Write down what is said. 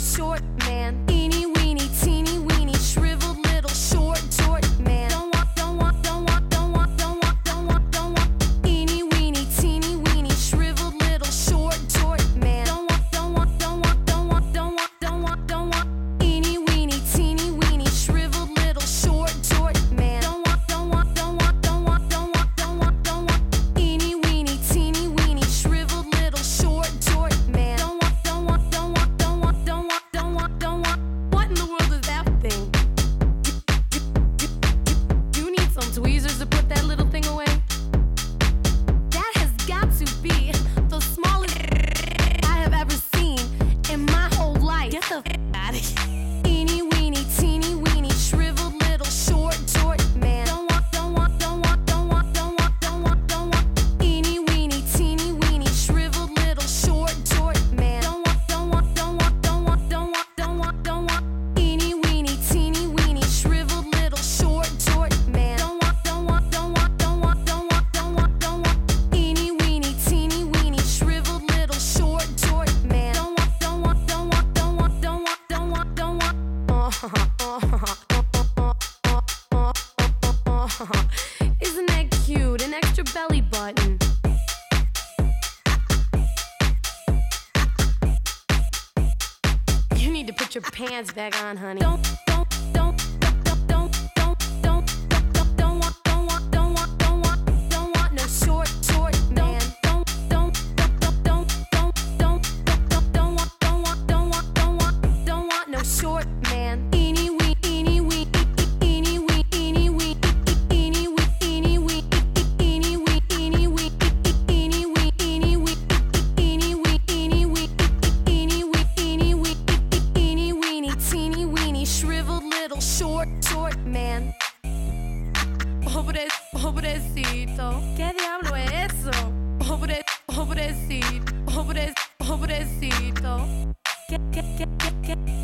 short Isn't that cute? An extra belly button. You need to put your pants back on, honey. Don't, don't. short, man. Pobre, pobrecito. ¿Qué diablo es eso? Pobre, pobrecito, pobre, pobrecito. ¿Qué, qué, qué, qué, qué?